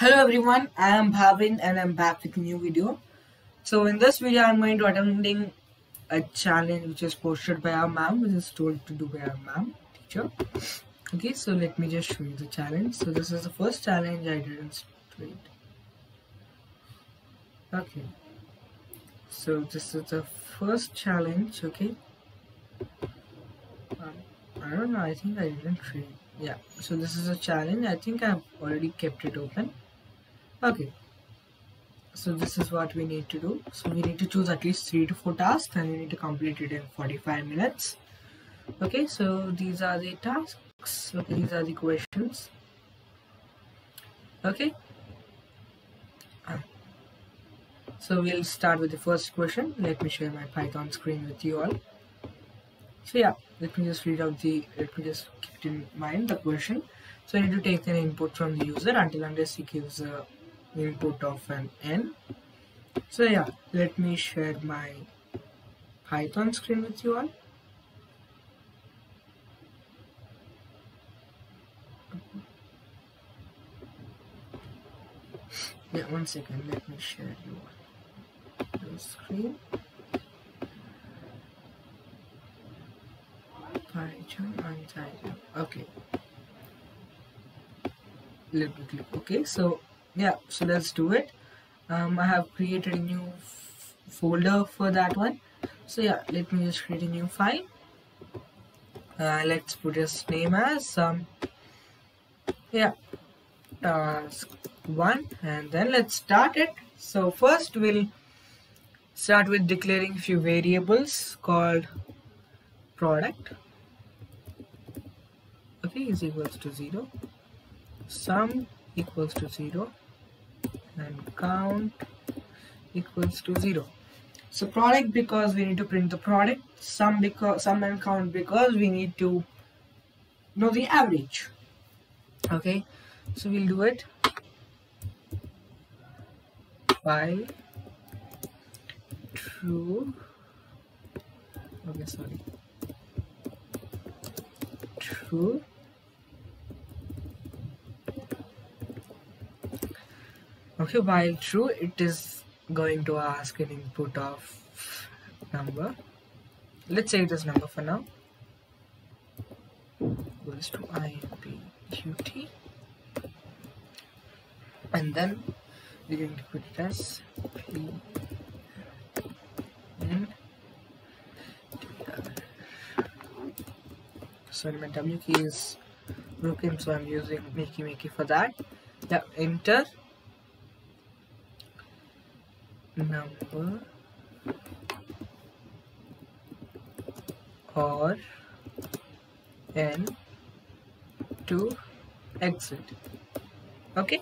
Hello everyone, I am Bhavin and I'm back with a new video. So in this video I'm going to attempting a challenge which is posted by our ma'am, which is told to do by our ma'am, teacher. Okay, so let me just show you the challenge. So this is the first challenge I did in straight. Okay. So this is the first challenge, okay. Um, I don't know, I think I didn't trade. Yeah, so this is a challenge. I think I've already kept it open okay. So this is what we need to do. So we need to choose at least three to four tasks and we need to complete it in 45 minutes. Okay so these are the tasks. Okay these are the questions. Okay. Uh, so we'll start with the first question. Let me share my python screen with you all. So yeah let me just read out the let me just keep in mind the question. So I need to take an input from the user until unless he gives a input of an n. So yeah let me share my python screen with you all. Yeah one second let me share you the screen. Okay. Let me click okay so yeah so let's do it. Um, I have created a new folder for that one. So yeah let me just create a new file. Uh, let's put its name as um yeah task one and then let's start it. So first we'll start with declaring few variables called product. Okay is equals to zero. Sum equals to zero and count equals to 0 so product because we need to print the product sum because sum and count because we need to know the average. Okay? So we'll do it. By true okay sorry. True while true it is going to ask an input of number. Let's say this number for now. Equals to imput and then we're going to put it as p sorry my w key is broken so i'm using makey makey for that. Yeah enter number or n to exit. Okay?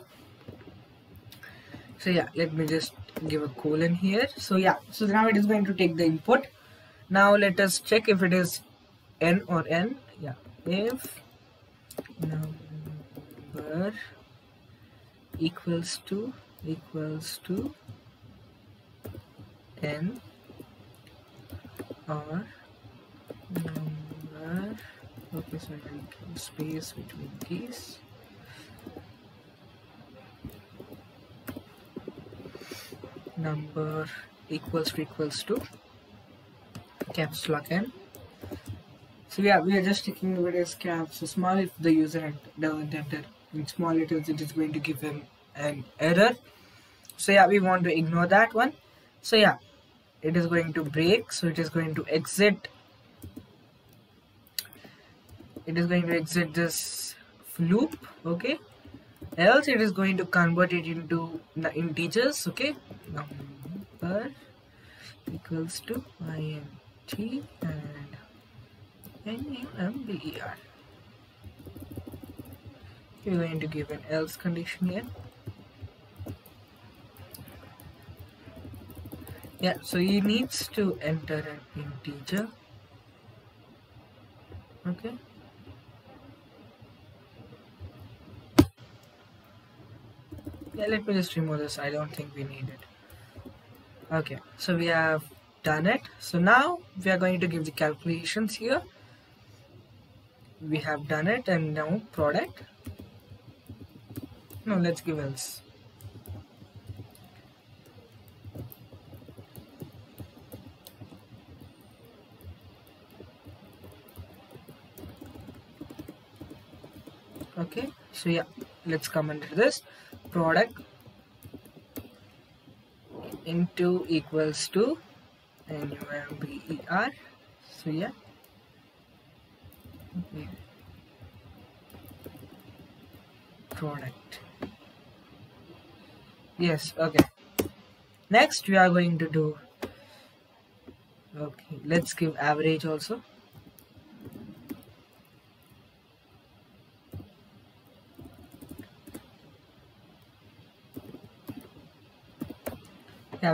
So yeah let me just give a colon here. So yeah so now it is going to take the input. Now let us check if it is n or n. Yeah if number equals to equals to n or number okay so I give space between these number equals to equals to caps lock n. So yeah we are just taking the as caps. So small if the user doesn't enter in small letters it is going to give him an error. So yeah we want to ignore that one. So yeah it is going to break so it is going to exit. It is going to exit this loop okay? Else it is going to convert it into the integers okay? Number equals to int and number you're going to give an else condition here yeah so he needs to enter an integer. Okay. Yeah let me just remove this. I don't think we need it. Okay so we have done it. So now we are going to give the calculations here. We have done it and now product. No let's give else so yeah let's come into this. Product into equals to number so yeah. Okay. product. Yes okay. Next we are going to do okay let's give average also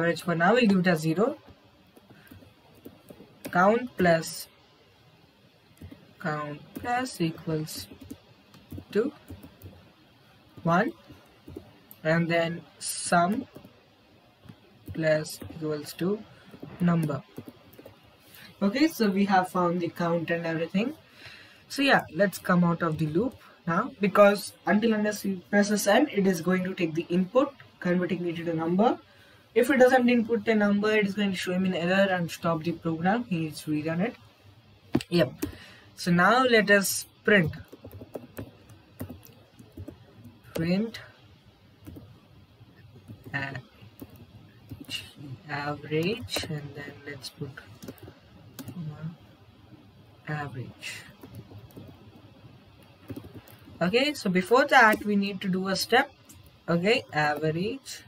average for now. We'll give it as 0 count plus count plus equals to 1 and then sum plus equals to number. Okay so we have found the count and everything. So yeah let's come out of the loop now because until unless we press a send it is going to take the input converting it to the number if it doesn't input the number, it is going to show him an error and stop the program. He needs to rerun it. Yep. So now let us print. Print average, average and then let's put average. Okay, so before that we need to do a step. Okay, average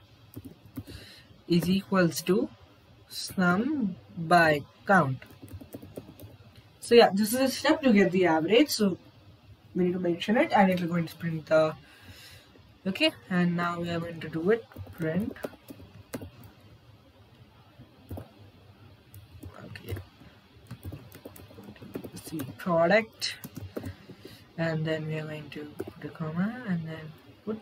is equals to sum by count. So yeah, this is a step to get the average. So we need to mention it and it is going to print the okay and now we are going to do it print okay see product and then we are going to put a comma and then put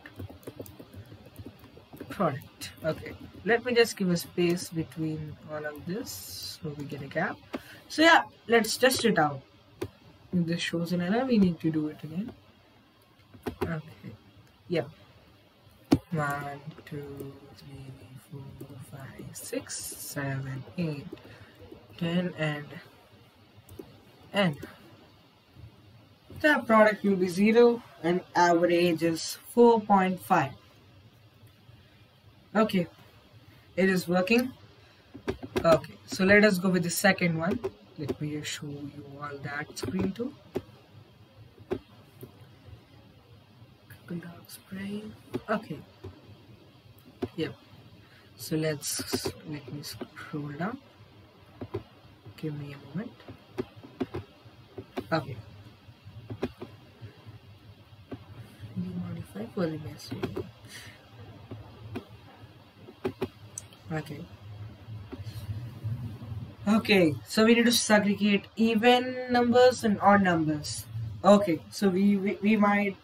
product okay. Let me just give a space between all of this so we get a gap. So yeah let's test it out. If this shows an error we need to do it again. Okay. Yeah one two three four five six seven eight ten and and the product will be zero and average is 4.5 okay. It is working. Okay. So let us go with the second one. Let me show you all that screen too. Dark spray okay. Yep so let's let me scroll down. Give me a moment. Okay. Modify for the message okay. Okay so we need to segregate even numbers and odd numbers. Okay so we, we, we might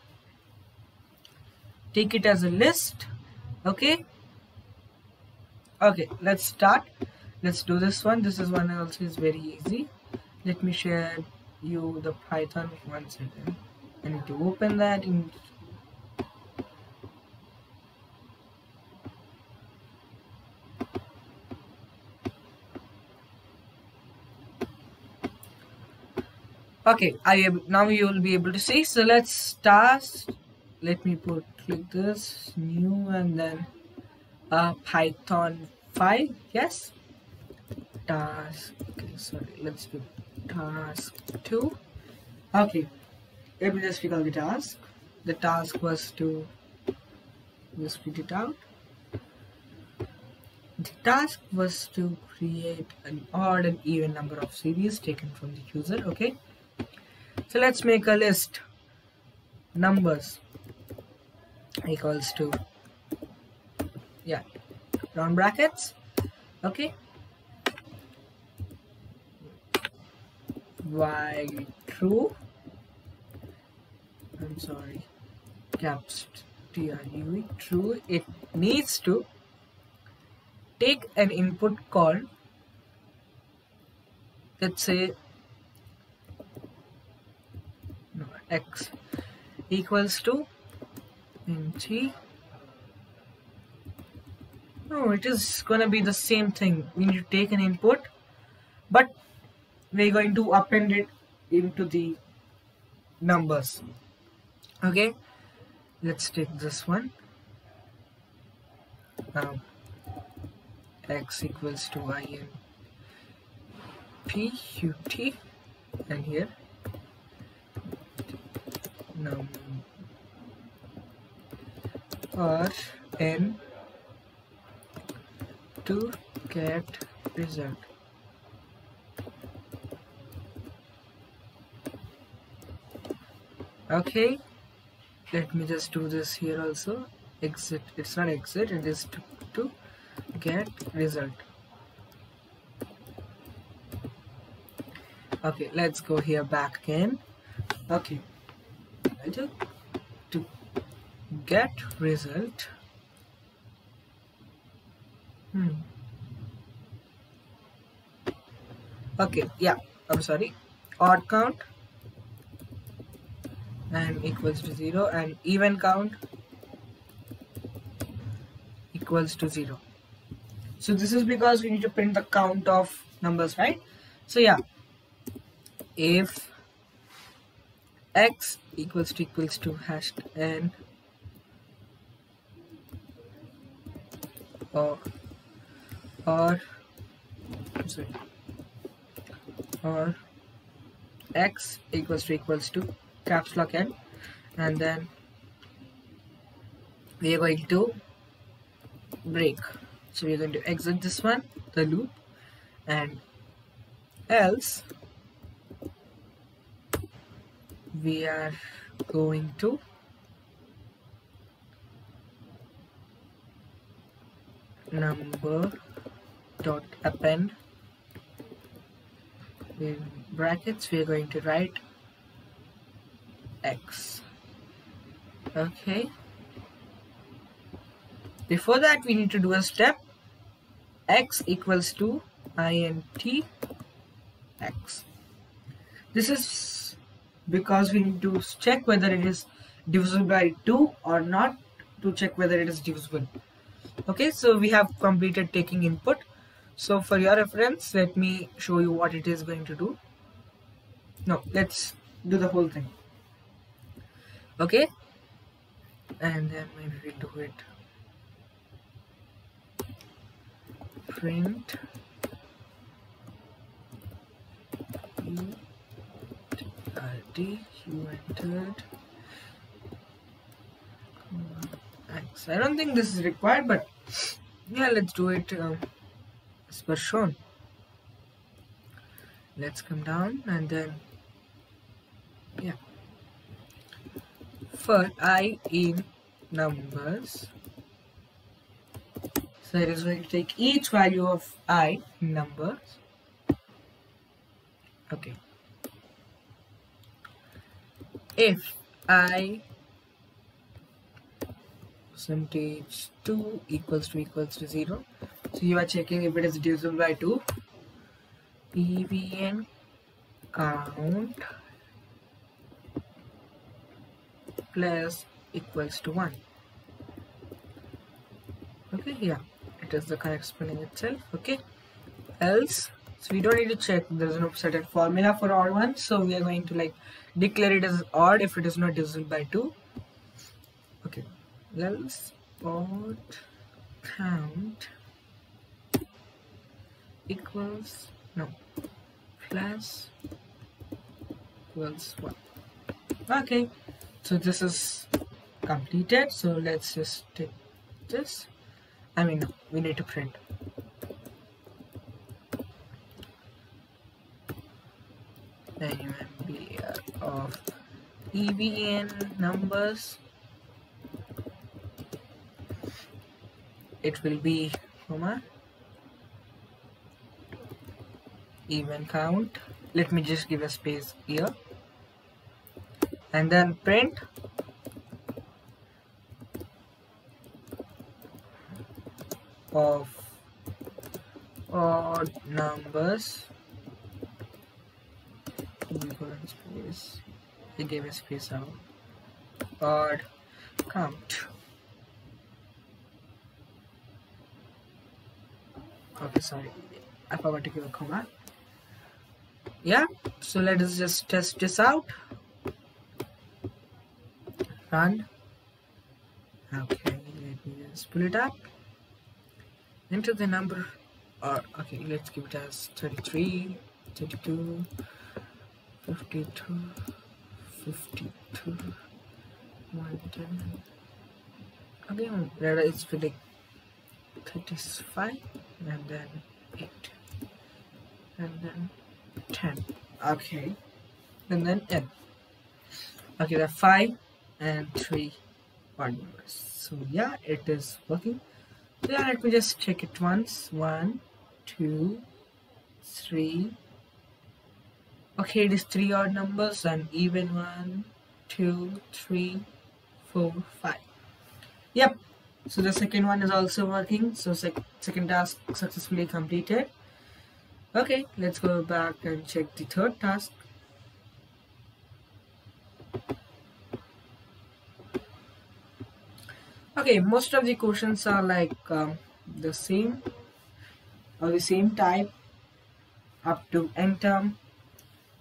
take it as a list. Okay. Okay let's start. Let's do this one. This is one also is very easy. Let me share you the python one second. I need to open that and okay I now you will be able to see. So let's start. Let me put click this new and then uh, python 5 yes. Task okay sorry let's do task 2 okay let me just pick figure the task. The task was to just spit it out. The task was to create an odd and even number of series taken from the user okay so let's make a list. Numbers. Equals to yeah round brackets. Okay. Y true. I'm sorry. Caps true true. It needs to take an input called let's say x equals to mt no it is gonna be the same thing. We need to take an input but we're going to append it into the numbers. Okay let's take this one. Now x equals to i n p u t and here num or n to get result. Okay let me just do this here also. Exit it's not exit it is to, to get result. Okay let's go here back again. Okay to get result hmm. Okay yeah i'm sorry. Odd count and equals to 0 and even count equals to 0 so this is because we need to print the count of numbers right? So yeah if x equals to equals to hash n or or sorry or x equals to equals to caps lock n and then we are going to break. So we're going to exit this one the loop and else we are going to number dot append. In brackets we are going to write x. Okay. Before that we need to do a step. X equals to int x. This is because we need to check whether it is divisible by 2 or not to check whether it is divisible. Okay so we have completed taking input. So for your reference let me show you what it is going to do. No let's do the whole thing. Okay and then maybe we'll do it. Print ID you entered X. I don't think this is required but yeah let's do it um, as per shown. Let's come down and then yeah. For i in numbers. So it is going to take each value of i in numbers. Okay if i percentage 2 equals to equals to 0 so you are checking if it is divisible by 2 evn count plus equals to 1 okay yeah it is the correct spelling itself okay. Else so we don't need to check. There's no certain formula for odd one. So we are going to like declare it as odd if it is not divisible by 2 okay. Else odd count equals no plus equals 1 okay. So this is completed. So let's just take this. I mean we need to print NUMBR of EVN numbers. It will be comma even count. Let me just give a space here. And then print. Of odd numbers. Space he gave a space out. Odd count okay sorry. I forgot to give a comma yeah so let us just test this out. Run. Okay let me just pull it up. Enter the number or okay let's give it as 33 32 52 52 110 again radar is filling 35 and then 8 and then 10 okay. And then n okay the 5 and 3 odd numbers. So yeah it is working. So yeah let me just check it once. One two three okay it is three odd numbers and even one two three four five. Yep. So the second one is also working. So sec second task successfully completed. Okay let's go back and check the third task. Okay most of the questions are like um, the same or the same type up to n term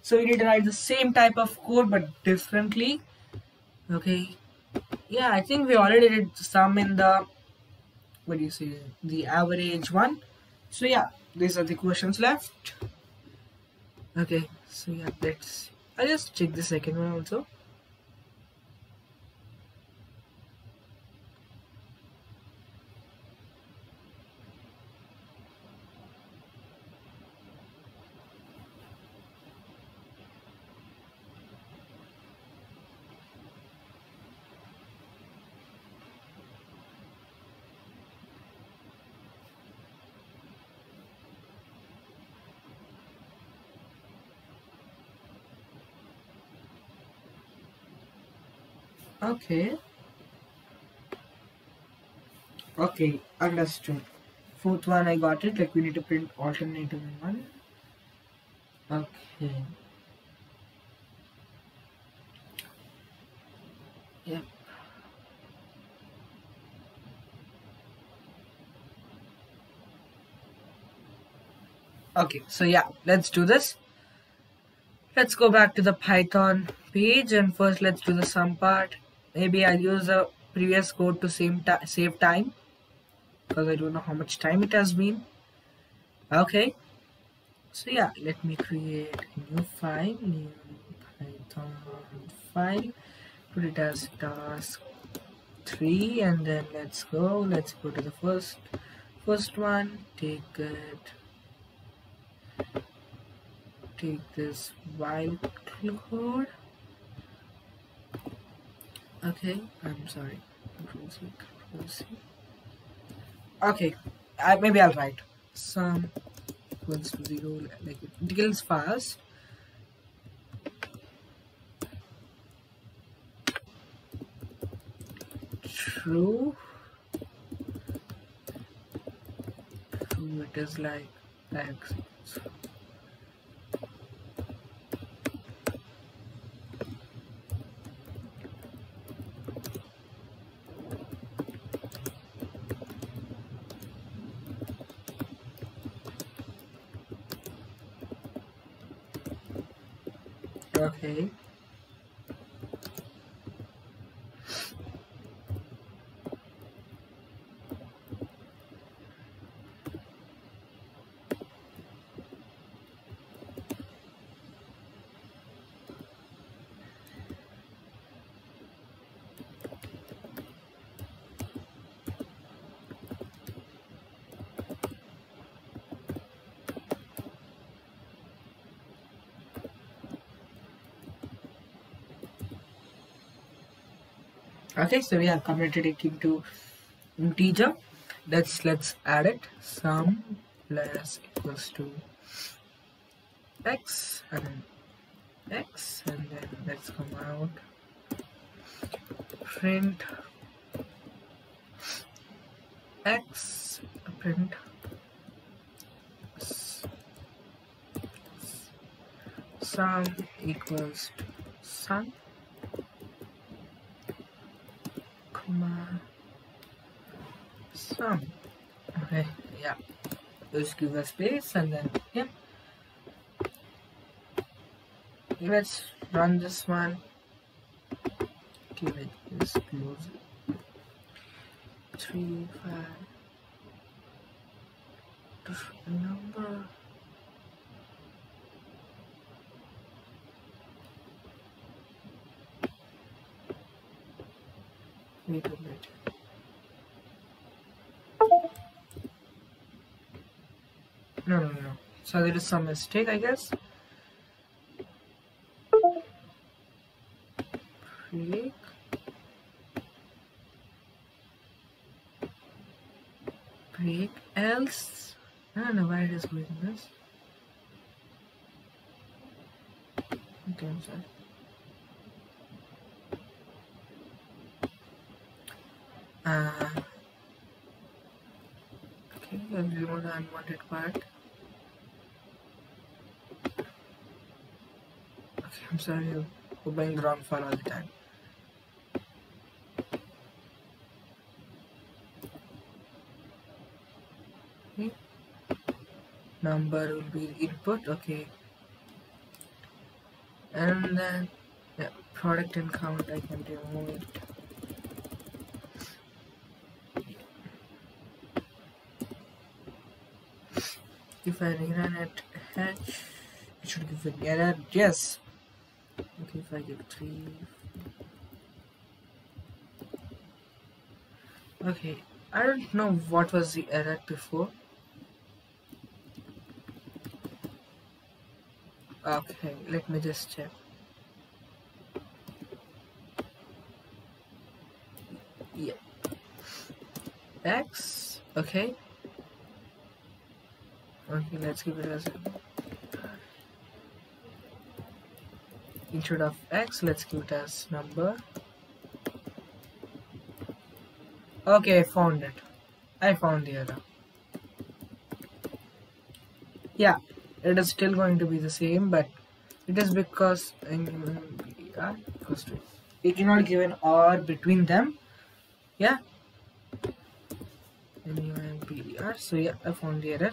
so we need to write the same type of code but differently. Okay. Yeah i think we already did some in the what do you say the average one. So yeah these are the questions left. Okay. So yeah let's I'll just check the second one also Okay. Okay, understood. Fourth one I got it, like we need to print alternative one. Okay. Yep. Okay, so yeah, let's do this. Let's go back to the Python page and first let's do the sum part maybe I'll use the previous code to save, save time because I don't know how much time it has been. Okay. So yeah let me create a new file new python file. Put it as task 3 and then let's go. Let's go to the first first one. Take it. Take this while code Okay, I'm sorry. Control C, Control C. Okay, I, maybe I'll write sum equals to zero. Like it deals fast. True. True. It is like x. Okay. Okay so we have converted it into integer. Let's let's add it. Sum plus equals to x and x and then let's come out. Print x print sum equals to sum some okay yeah just give a space and then yeah let's run this one give it this close three five number wait a minute no no no so there is some mistake I guess. Break. Break. Else I don't know why it is doing this. Okay I'm sorry. Uh, okay I'll remove the unwanted part okay I'm sorry I'm opening the wrong file all the time number will be input okay. And then yeah product and count I can remove it if I rerun it hatch it should give an error. Yes three. Okay I don't know what was the error before. Okay let me just check. Yeah. X okay. Okay let's give it as a instead of x let's give it as number. Okay I found it. I found the error. Yeah it is still going to be the same but it is because yeah, you cannot give an or between them. Yeah. NUMBR so yeah I found the error.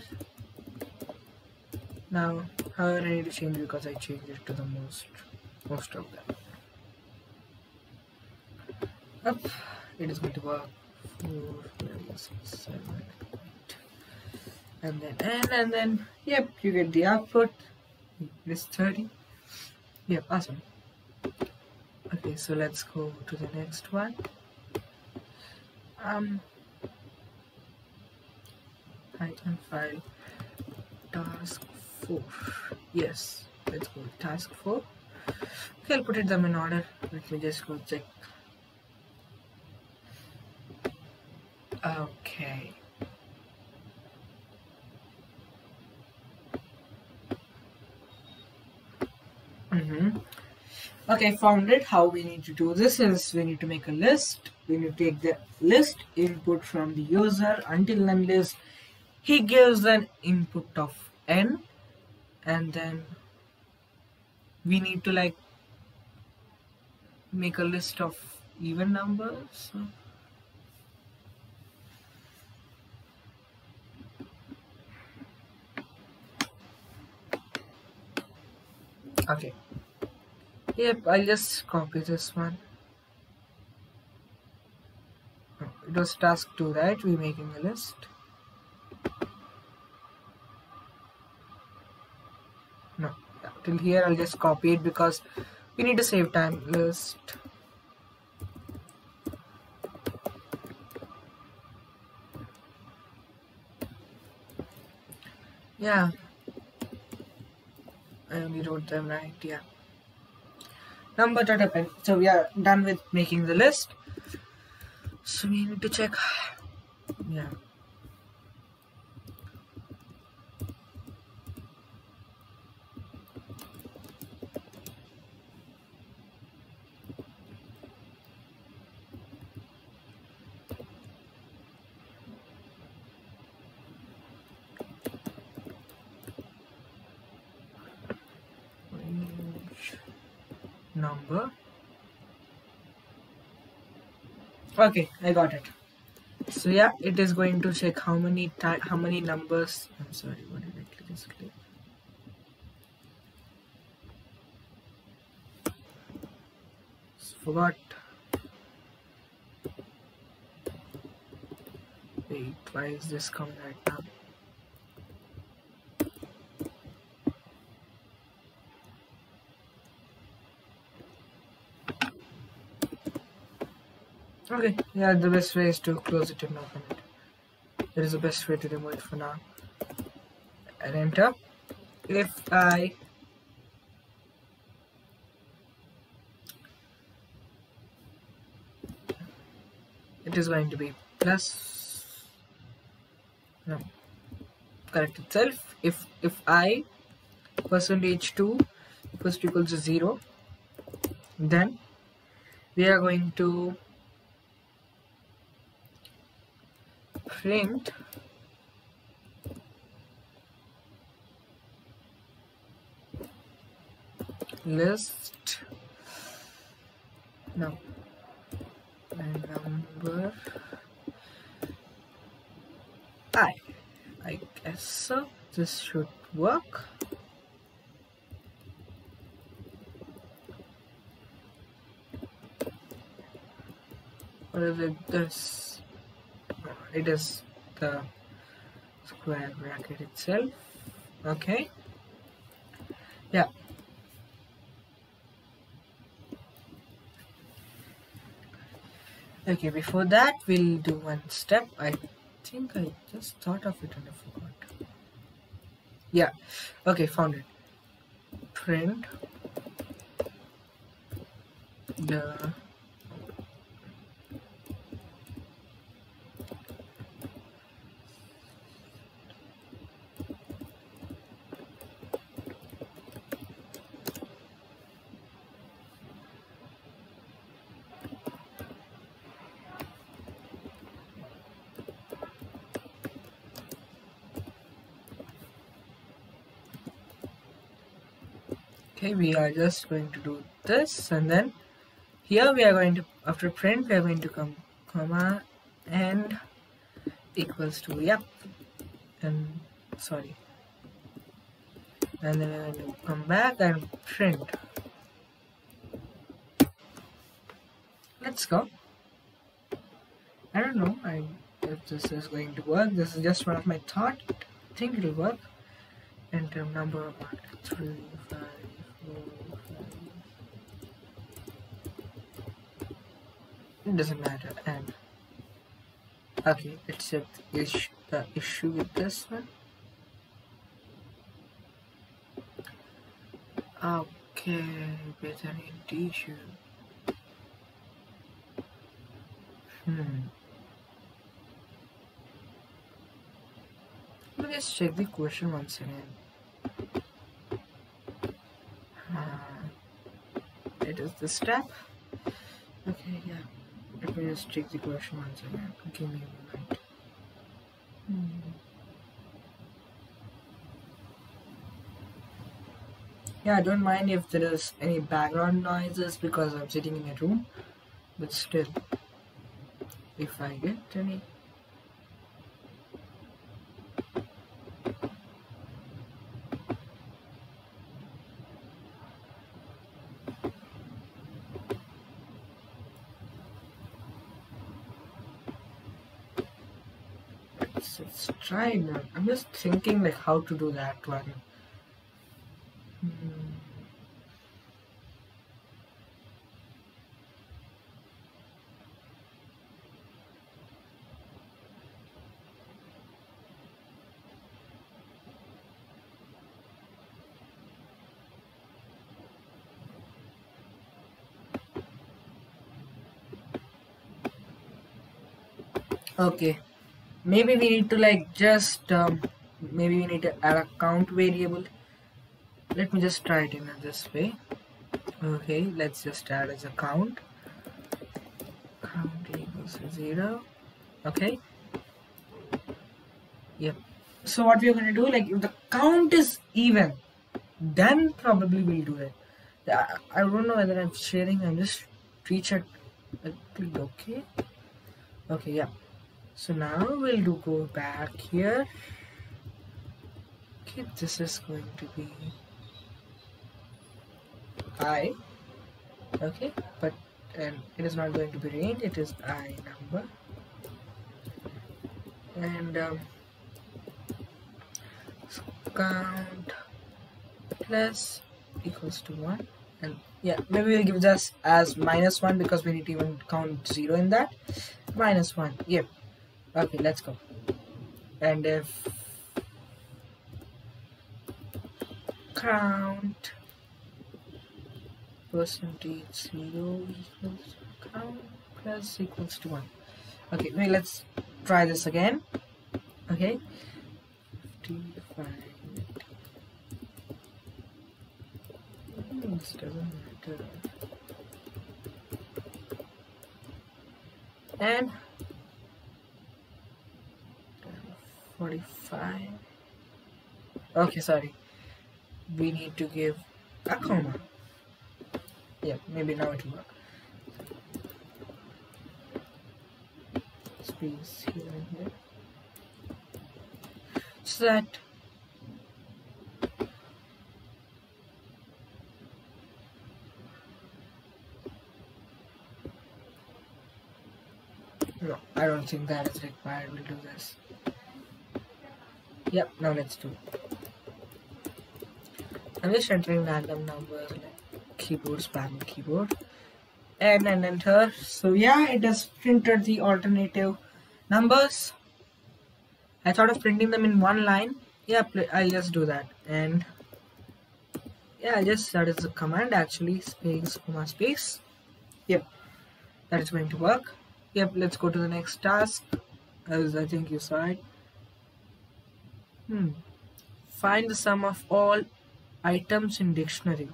Now however I need to change because I changed it to the most most of them up. It is going to work four six seven eight and then and and then yep you get the output. This 30 yep awesome. Okay so let's go to the next one. Um python file task 4 yes let's go task 4 okay i'll put it them in order let me just go check okay Mm-hmm. Okay, found it. How we need to do this is we need to make a list. We need to take the list input from the user until list. He gives an input of n and then we need to like make a list of even numbers. Okay. Yep, I'll just copy this one. It was task 2, right? We're making a list. No, yeah, till here I'll just copy it because we need to save time. List. Yeah, I only wrote them right, yeah. Number dot append. So we are done with making the list. So we need to check. Yeah. Okay I got it. So yeah it is going to check how many how many numbers I'm sorry what did I just click forgot. Wait, why is this coming right now? Okay, yeah, the best way is to close it and open it. That is the best way to remove it for now. And enter. If I it is going to be plus no correct itself if if i percentage 2 equals equals to 0 then we are going to print list. No. Number. I. I guess so. This should work. What is it this it is the square bracket itself. Okay. Yeah. Okay before that we'll do one step. I think I just thought of it and I forgot. Yeah. Okay found it. Print the okay we are just going to do this and then here we are going to after print we are going to come comma and equals to yep and sorry. And then we're going to come back and print. Let's go. I don't know I if this is going to work this is just one of my thought. I think it'll work. Enter number of it doesn't matter. And okay check is the issue with this one. Okay with an issue hmm. Let just check the question once again. It is the step. Okay yeah me just check the question once again give me a moment hmm. yeah I don't mind if there is any background noises because I'm sitting in a room but still if I get any I'm just thinking like how to do that one. Hmm. Okay maybe we need to like just um, maybe we need to add a count variable. Let me just try it in this way. Okay let's just add as a count count equals zero. Okay. Yep. So what we're going to do like if the count is even then probably we'll do it. I, I don't know whether I'm sharing I'm just recheck. Okay? Okay yeah so now we'll do go back here. Okay this is going to be i. Okay but and it is not going to be range it is i number. And um, count plus equals to 1 and yeah maybe we'll give this as minus 1 because we need to even count 0 in that. Minus 1 yep okay let's go. And if count percentage 0 equals count plus equals to 1 okay wait let's try this again. Okay. 55 this doesn't matter. And 45 okay sorry. We need to give a comma yeah maybe now it will work. Space here and here. So that no I don't think that is required. We'll do this yep now let's do I'm just entering random numbers like keyboard spam keyboard. And and enter. So yeah it has printed the alternative numbers. I thought of printing them in one line. Yeah I'll just do that. And yeah I'll just that is the command actually space comma space. Yep that is going to work. Yep let's go to the next task. As I think you saw it hmm. Find the sum of all items in dictionary.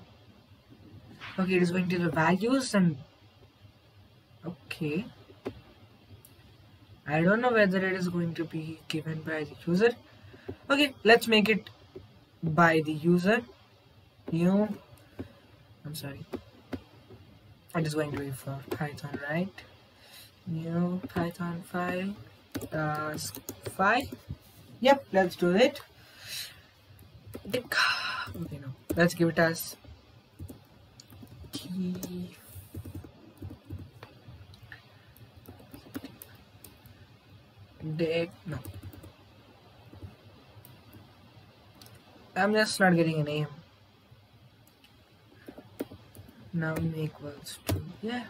Okay it is going to the values and okay. I don't know whether it is going to be given by the user. Okay let's make it by the user. New I'm sorry. It is going to be for Python right? New Python file task 5 yep let's do it okay no let's give it as key no. I'm just not getting a name. Num equals to yeah.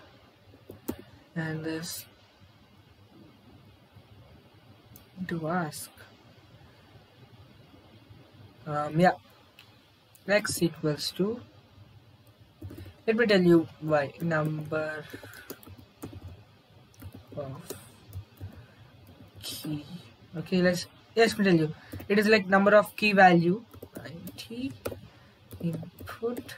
And this to ask. Um yeah. X equals to let me tell you why. Number of key. Okay let's yes me tell you. It is like number of key value. Int input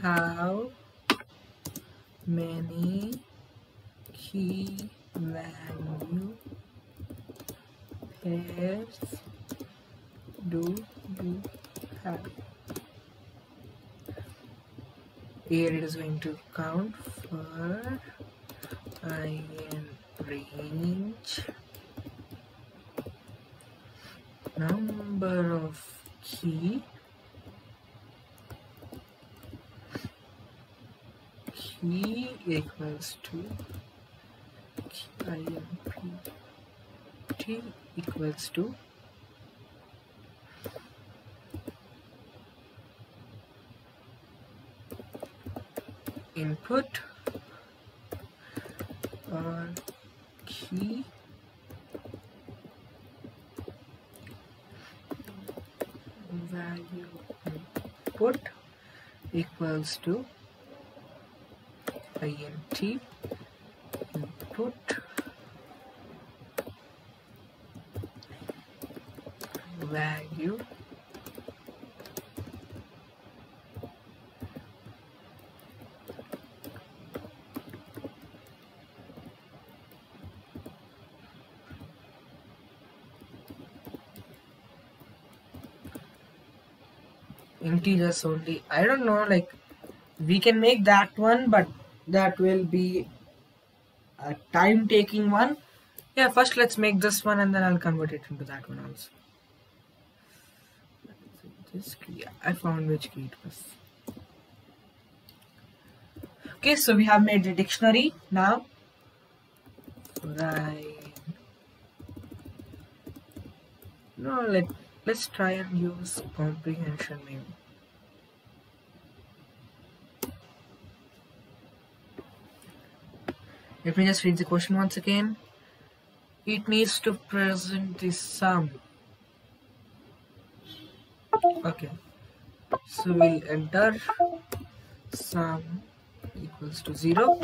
how many key value pairs do you have. Here it is going to count for in range. Number of key. Key equals to imp t equals to input or key. Value input equals to int input value integers only. I don't know like we can make that one but that will be a time taking one. Yeah first let's make this one and then I'll convert it into that one also. This key I found which key it was. Okay so we have made the dictionary now. Right no let let's try and use comprehension maybe let me just read the question once again. It needs to present the sum. Okay. So we'll enter. Sum equals to 0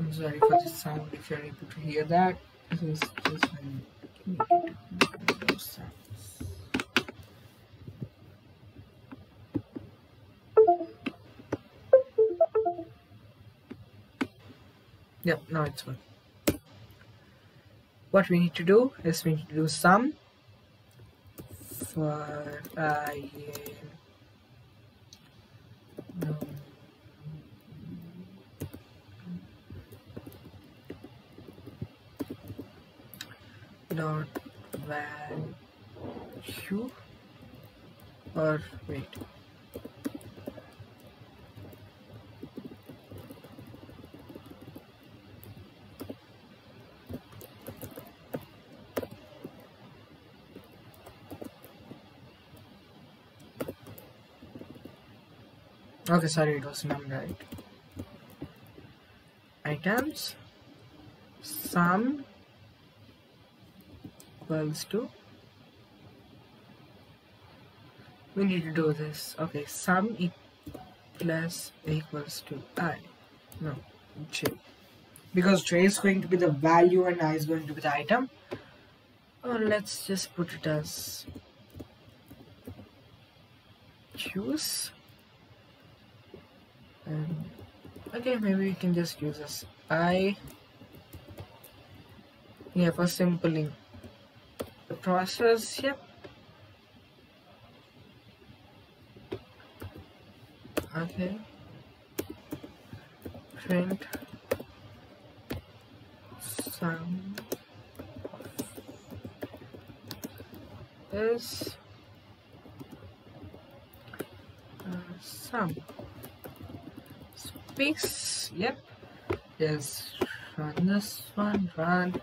I'm sorry for the sound if you're able to hear that. This is just yep now it's fine. What we need to do is we need to do sum for i um, dot value. Or wait okay sorry it was num right. Items. Sum equals to. We need to do this. Okay sum e plus equals to i. No j. Because j is going to be the value and i is going to be the item. Or let's just put it as choose and okay maybe we can just use this. I yeah for simpling the process yep. Okay. Print. Sum is uh, sum space yep. Yes. Run this one run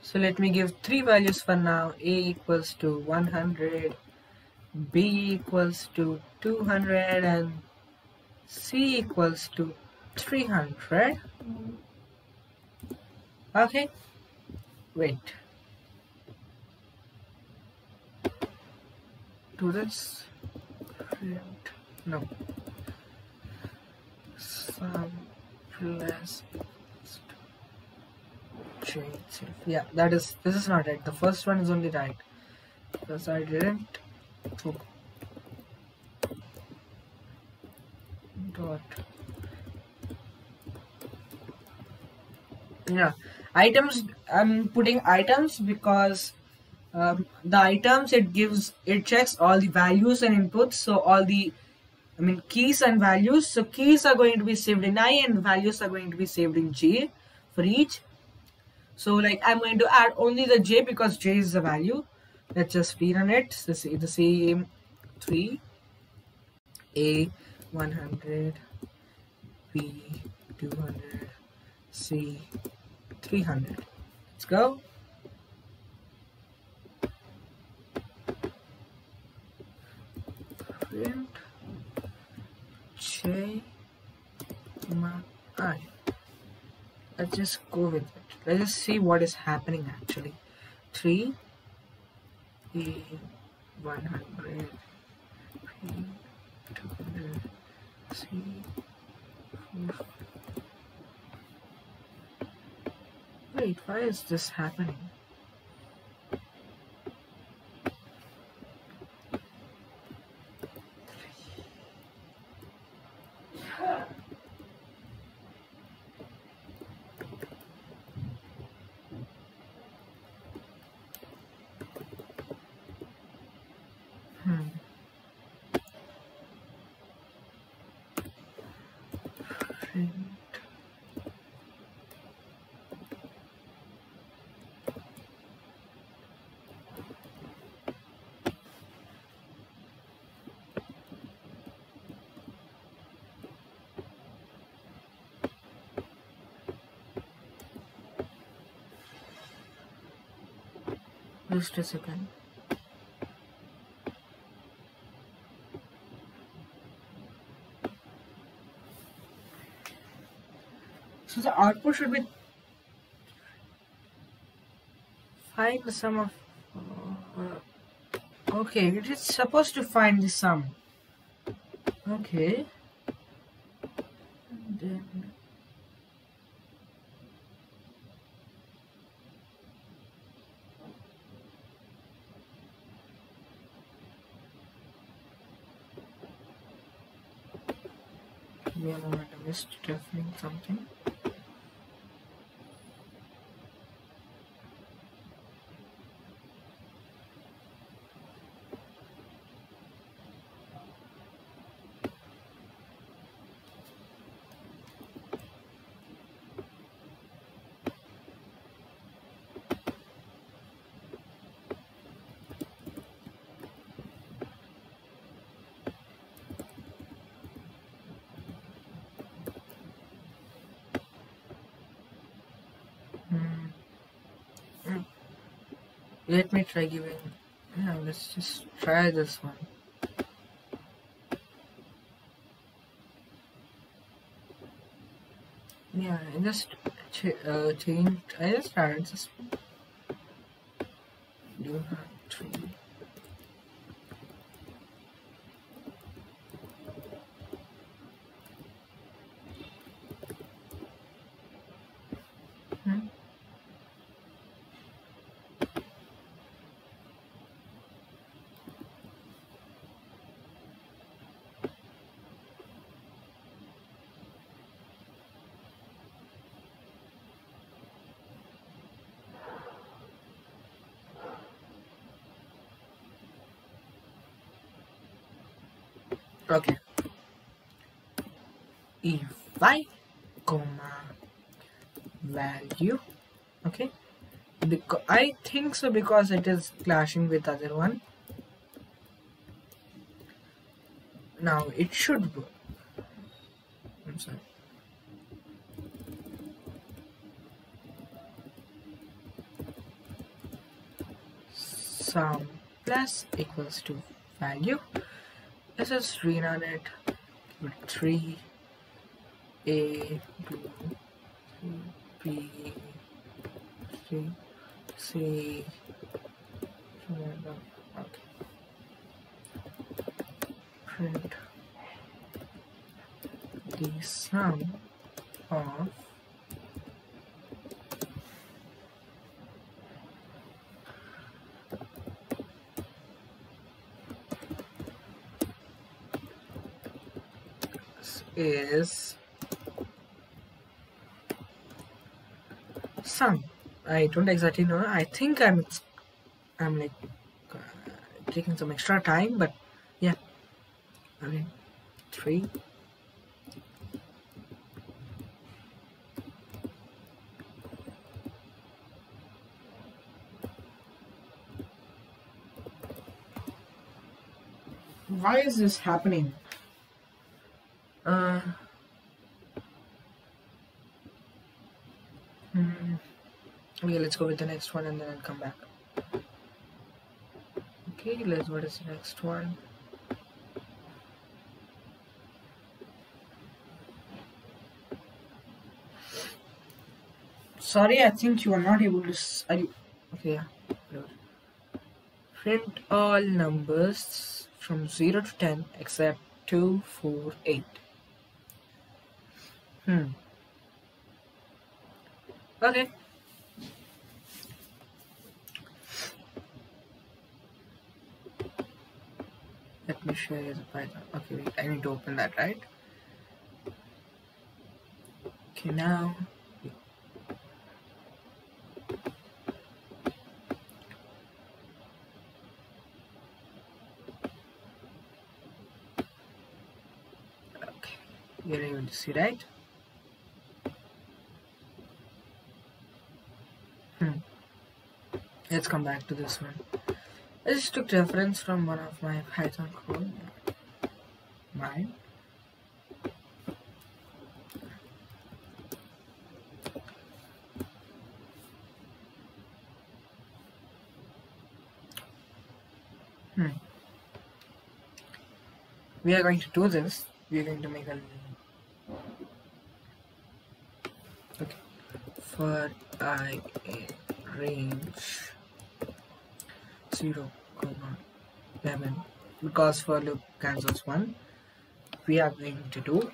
so let me give three values for now. A equals to 100 b equals to 200 and c equals to 300 okay. Wait. Do this. No sum plus change yeah that is this is not right the first one is only right. Because I didn't oh. dot. Yeah items I'm putting items because um, the items it gives it checks all the values and inputs. So all the I mean keys and values. So keys are going to be saved in i and values are going to be saved in j for each. So like I'm going to add only the j because j is the value. Let's just rerun it. So see the same three a 100 b 200 c 300. Let's go. Print J my I. Let's just go with it. Let's just see what is happening actually. 3 E 100 P 200 C 4 Wait, why is this happening? Just a second. So the output should be find the sum of. Uh, okay, it is supposed to find the sum. Okay. And then Give me a moment, I something. Hmm. Hmm. Let me try giving. Yeah, let's just try this one. Yeah, I just ch uh, changed. I just started this one. Do not three. Hmm. Okay. If I comma value okay because I think so because it is clashing with other one. Now it should work I'm sorry. Sum plus equals to value let's just rerun it with 3 a b c c. Okay print. The sum of is sum I don't exactly know. I think I'm I'm like uh, taking some extra time but yeah. Okay three. Why is this happening uh hmm. okay let's go with the next one and then I'll come back. Okay let's what is the next one. Sorry I think you are not able to are you okay yeah print all numbers from 0 to 10 except 2 4 8 hmm. Okay show you the python okay wait i need to open that right? Okay now okay you're able to see right? Hmm. Let's come back to this one I just took reference from one of my Python code. Mine. Hmm. We are going to do this. We are going to make a okay for i range 0 comma 11 because for loop cancels 1 we are going to do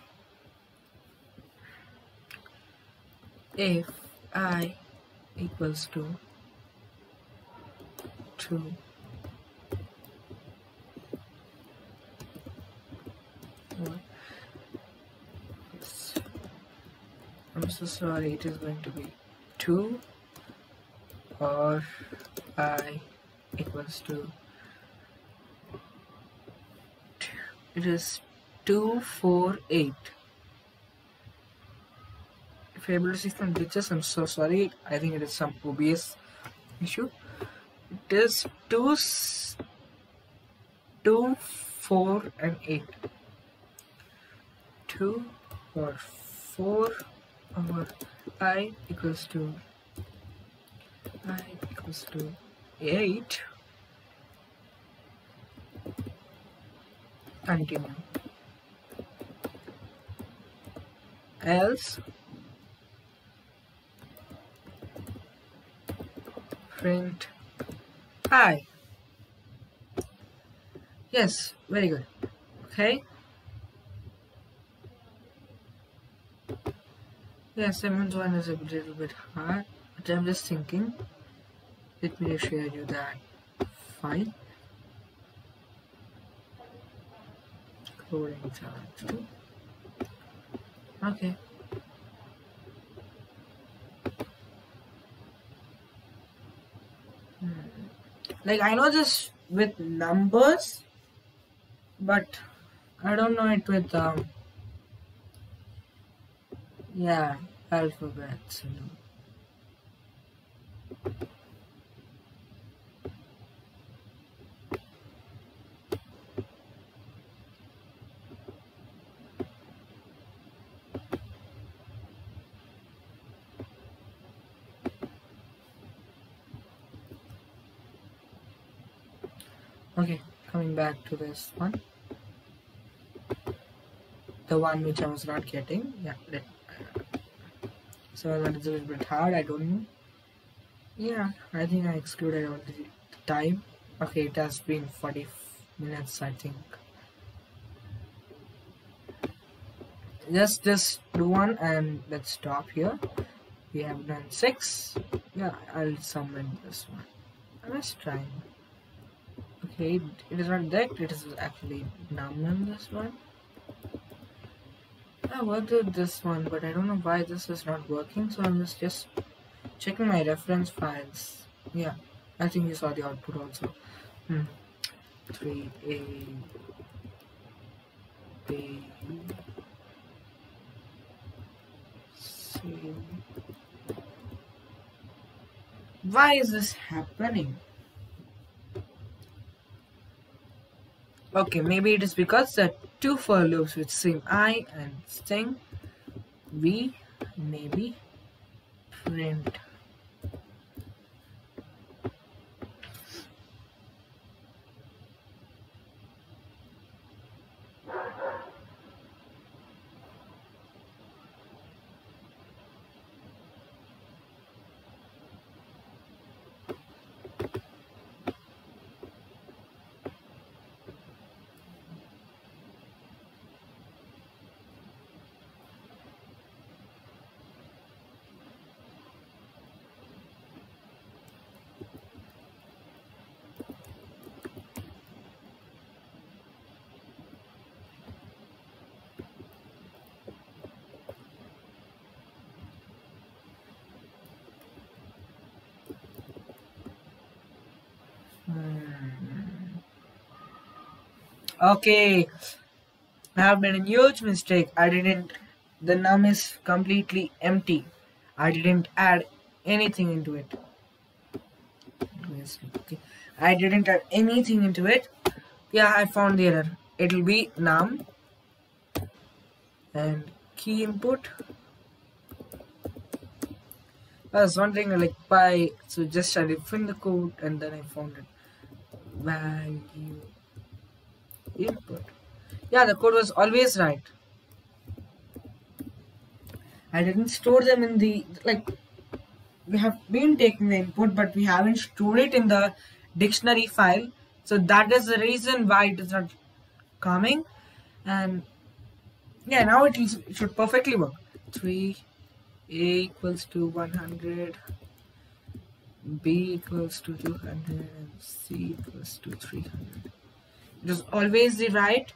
if i equals to 2 I'm so sorry it is going to be 2 or i equals to it is 248 if able to see some glitches I'm so sorry. I think it is some OBS issue. It is 2 2 4 and 8 2 or 4 over i equals to i equals to 8 continue else? Print. Hi. Yes very good. Okay. Simmons one is a little bit hard but I'm just thinking let me share you that. File charge okay. Hmm. like I know this with numbers but I don't know it with um yeah alphabets you know okay back to this one. The one which I was not getting. Yeah let, uh, so that is a little bit hard. I don't know. Yeah I think I excluded all the time. Okay it has been 40 minutes I think. Just just do one and let's stop here. We have done six. Yeah I'll summon this one. Let's try okay it is not dict it is actually num in this one. I with this one but I don't know why this is not working so I'm just just checking my reference files. Yeah I think you saw the output also. Hmm. 3a b c why is this happening Okay, maybe it is because the two for loops with same i and string we maybe print Okay, I have made a huge mistake. I didn't, the num is completely empty. I didn't add anything into it. Okay, I didn't add anything into it. Yeah, I found the error. It'll be num and key input. I was wondering like by so just I defined the code and then I found it value input yeah the code was always right. I didn't store them in the like we have been taking the input but we haven't stored it in the dictionary file. So that is the reason why it is not coming. And yeah now it, should perfectly work. 3 a equals to 100 b equals to 200 and c equals to 300 is always the right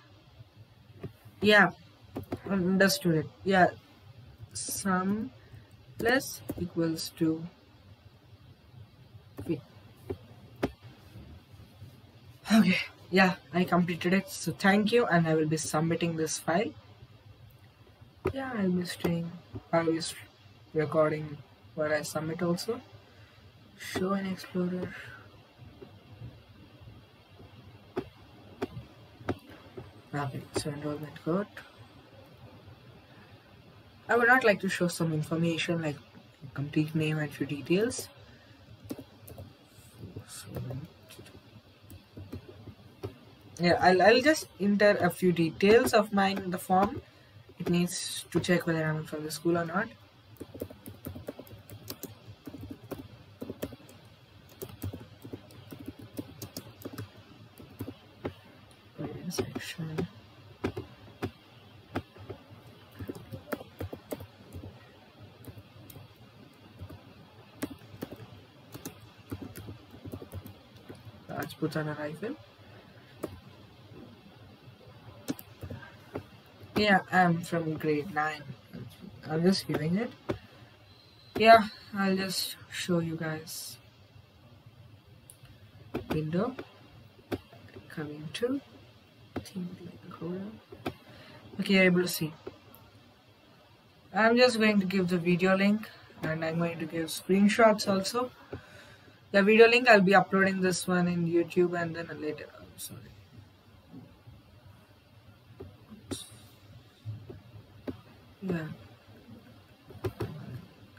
yeah understood it. Yeah sum plus equals to okay yeah i completed it. So thank you and i will be submitting this file. Yeah i'll be staying i'll be recording what i submit also. Show an explorer okay so enrollment code. I would not like to show some information like complete name and few details. Yeah I'll, I'll just enter a few details of mine in the form. It needs to check whether I'm from the school or not Rifle yeah I'm from grade 9 I'm just giving it. Yeah I'll just show you guys. Window. Coming to okay you're able to see. I'm just going to give the video link and I'm going to give screenshots also the video link I'll be uploading this one in YouTube and then later. Oh, sorry. Yeah.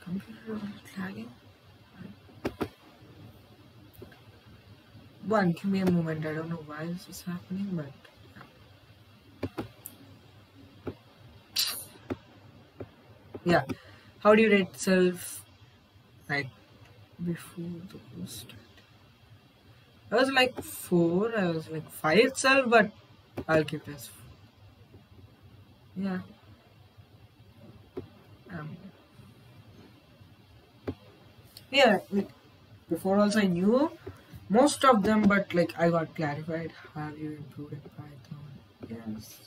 Computer lagging? One give me a moment. I don't know why this is happening but yeah. How do you rate self like before the post I was like four I was like five itself but I'll keep this yeah. Um, yeah like, before also I knew most of them but like I got clarified. Have you improved in Python? Yes.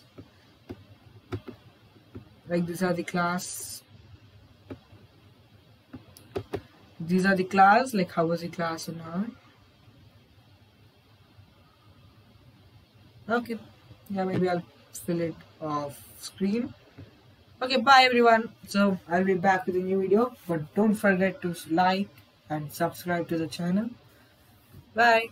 Like these are the class these are the class like how was the class or not? Okay. Yeah maybe I'll fill it off screen. Okay bye everyone. So I'll be back with a new video but don't forget to like and subscribe to the channel. Bye